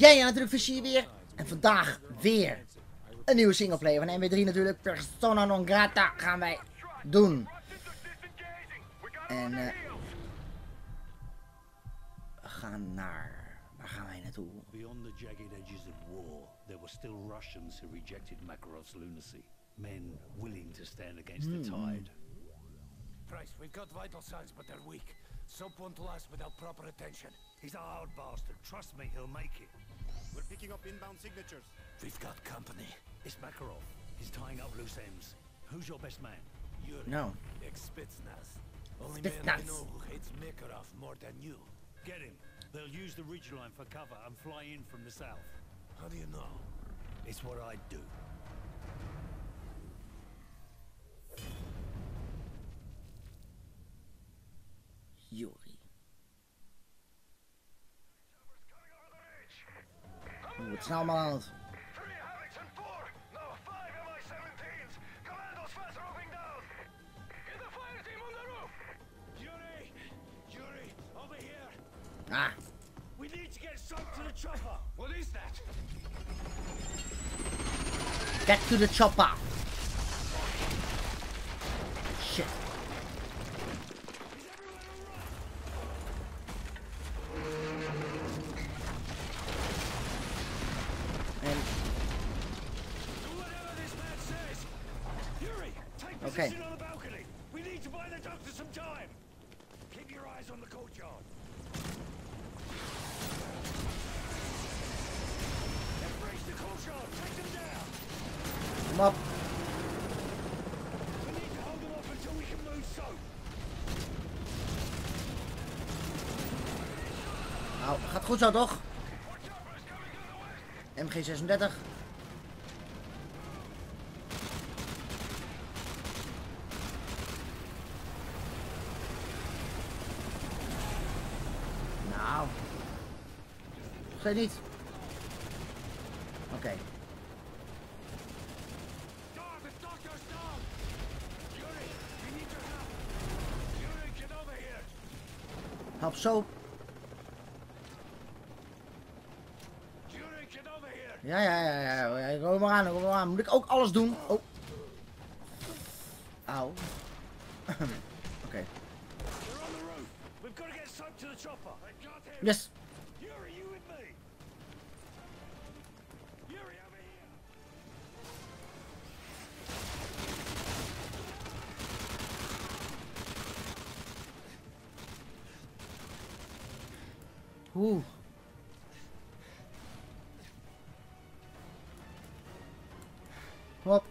Jij ja, natuurlijk Visie weer. En vandaag weer een nieuwe singleplayer van MW3 natuurlijk. Persona non grata gaan wij doen. En eh we gaan naar... Waar gaan wij naartoe? Beyond the jagged edges of war, there were still Russians who rejected Makarov's lunacy. Men willing to stand against the tide. Price, we've got vital signs, but they're weak. Soap won't last without proper attention. He's a hard bastard. Trust me, he'll make it. We're picking up inbound signatures. We've got company. It's Makarov. He's tying up loose ends. Who's your best man? Yuri, No. ex-Spetsnaz. Only man I know who hates Makarov more than you. Get him. They'll use the ridgeline for cover and fly in from the south. How do you know? It's what I'd do. Juri. Allemaal aan het... Three and four, no, five MI-17s. Commandos fast roving down. Get the fire team on the roof. Yuri! Yuri, over here! Ah, We need to get straight to the chopper! What is that? get to the chopper. We need to buy the doctor some time! Keep your eyes on the courtyard. Embrace the courtyard! Take them down! kom op. We need to hold them off until we can move soap! Nou, gaat goed zo toch? MG36. Nou. Zeg niet. Oké. Your help! Yuri, get over here! Help zo. Yuri, get over here! Ja, ja, ja, ja. ja. Kom maar aan, kom maar aan. Moet ik ook alles doen? Oh. Auw. Oké. We're on Oeh. Hop.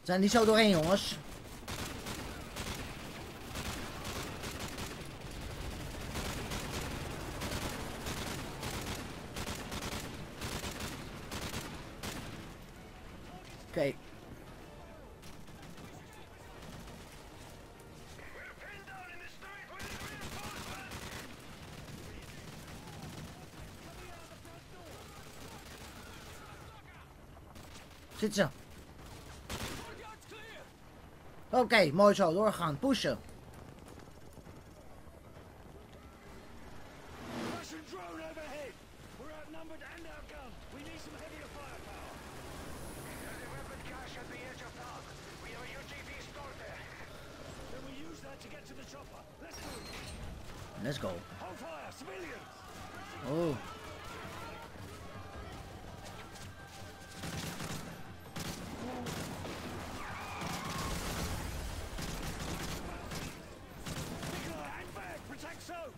We zijn niet zo doorheen, jongens. Oké. Zit ze. Oké, mooi zo. Doorgaan. Pushen. Russian drone overhead! Out!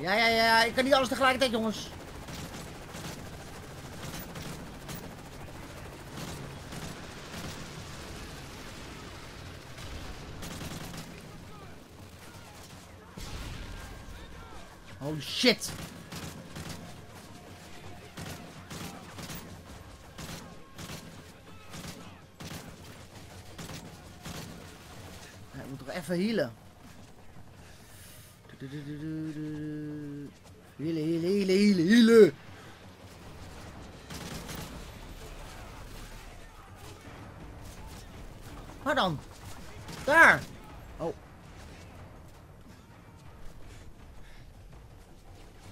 Ja, ja, ja. Ik kan niet alles tegelijkertijd, jongens. Holy shit. even healen. Healen, healen, healen, healen, healen. Waar dan? Daar! Oh.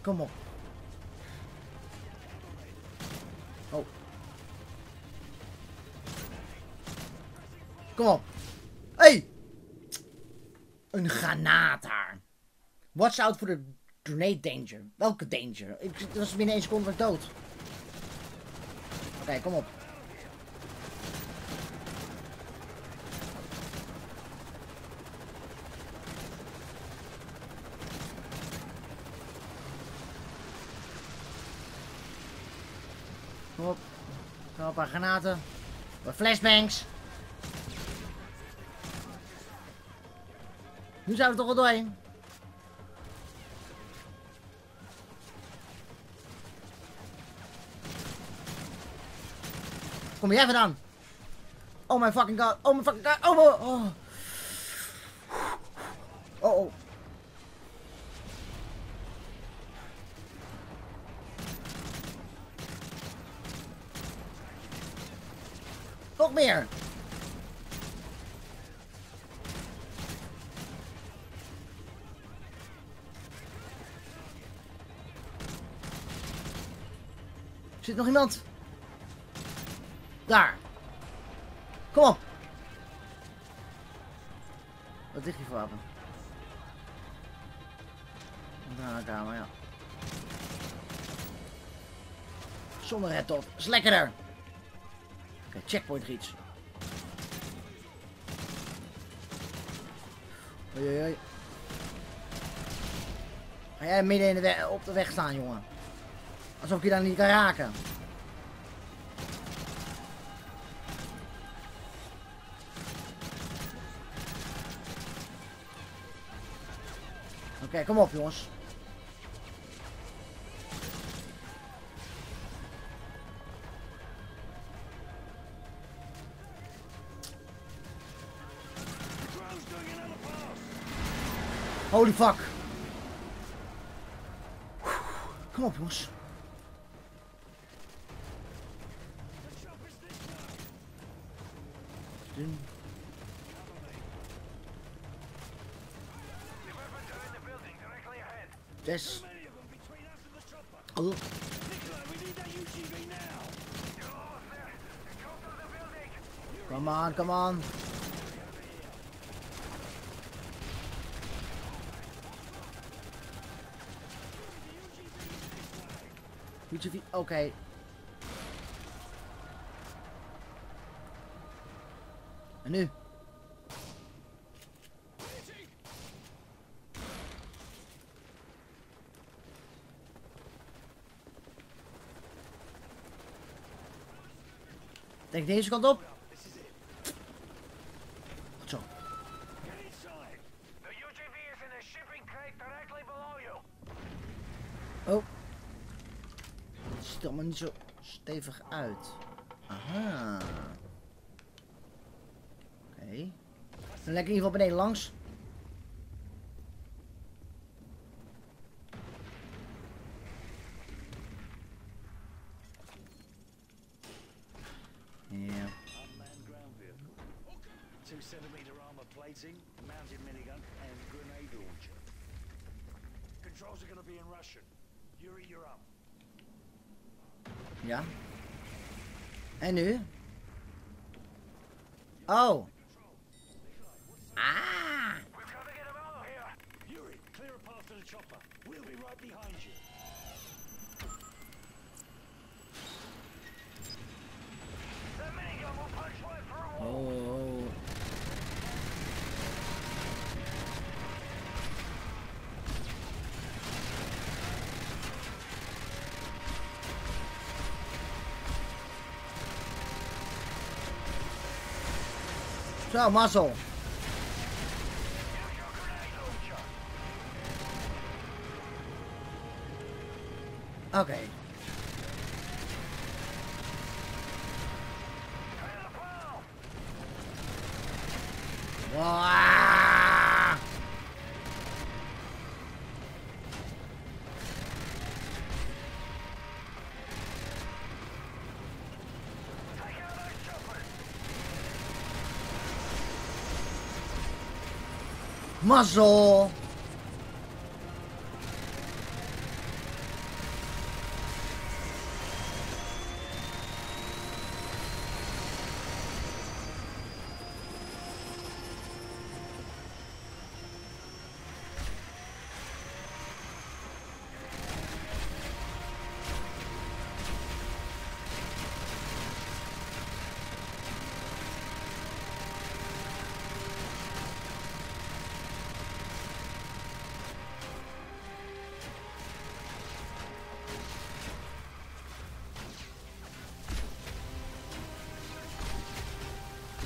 Kom op. Oh. Kom op. Een granaat daar. Watch out for the grenade danger. Welke danger? Ik was binnen één seconde dood. Oké, kom op. Kom op. Op, een paar granaten. Flashbangs. Nu zijn we toch wel doorheen. Kom jij vandaan? Oh my fucking god. Oh my fucking god. Oh, oh. Oh, oh. oh. Nog meer. Zit nog iemand? Daar. Kom op. Wat ligt hier voor wapen? Daar een kamer, ja. Zonder het top. Is lekkerder. Oké, checkpoint reach. Oei, oei, oei. Ga jij midden in de op de weg staan, jongen? Alsof je daar niet kan raken. Oké, kom op jongens. Holy fuck. Kom op jongens. Doen. The weapons are in the building directly ahead. Yes. Many of them between us and the chopper. Oh, Nikolai, we need that UGV now. You're almost there. Go through the building. come on, come on. UGV, oké. En nu? Deze kant op. Zo. Oh. Het ziet er allemaal niet zo stevig uit. Aha. Oké. Dan lekker in ieder geval beneden langs. Vehicle. Two centimeter armor plating, mounted minigun, and grenade launcher. Controls are going to be in Russian. Yuri, you're up. Ja. En nu? Oh. Ah. We've got to get him out of here. Yuri, clear a path to the chopper. We'll be right behind you. The minigun will punch right through a Oh. wall. oh. Zo, mazzel. Oké. Okay. Muzzle!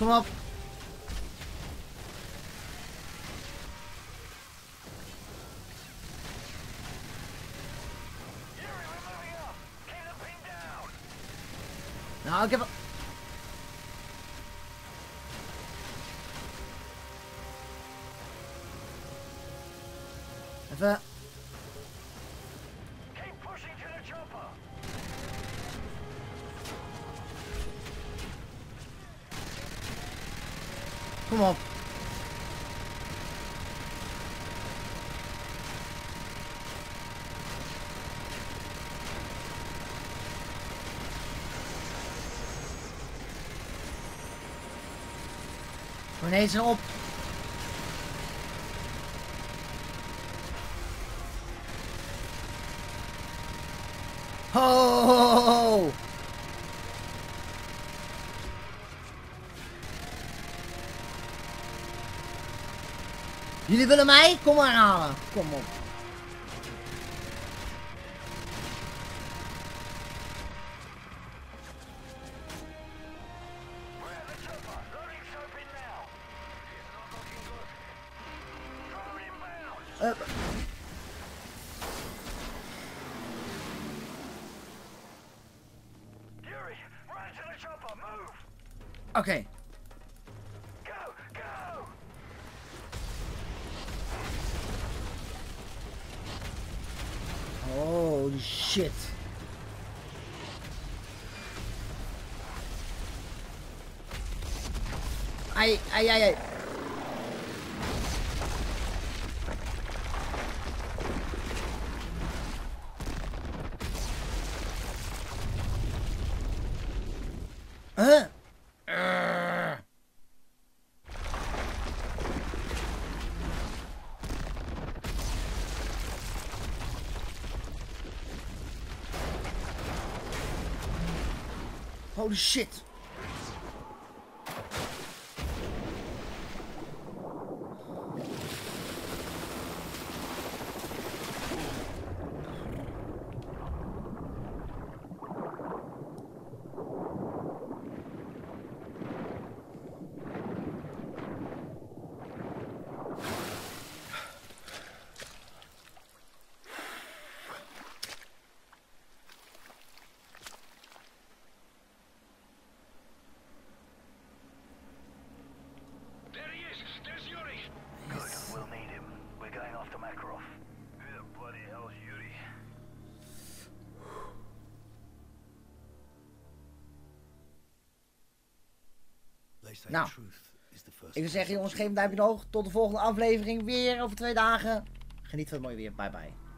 Op. Yuri, we're moving up. Keep the ping down. Nou, ik Kom op. Grenades zijn op. Jullie willen mij? Kom maar halen. Kom op. We're at the Holy shit. Ay, ay, ay. Huh? Shit. Nou. Ik wil zeggen jongens, geef een duimpje omhoog. Tot de volgende aflevering weer over twee dagen. Geniet van het mooie weer. Bye bye.